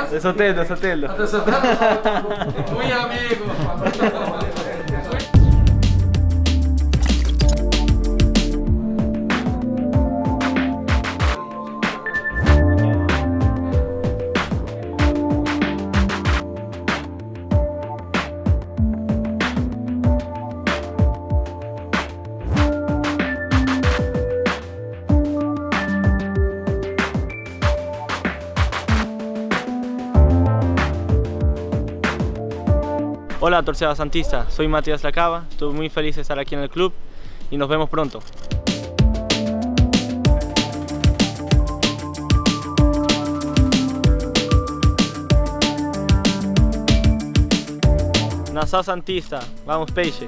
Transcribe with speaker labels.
Speaker 1: Deus.
Speaker 2: Eu sou Tendo,
Speaker 1: eu sou Tendo. Eu sou Tendo. Muito amigo.
Speaker 2: Hola, torcida santista. Soy Matías Lacaba. Estoy muy feliz de estar aquí en el club y nos vemos pronto. Nassau Santista. Vamos, Peixe.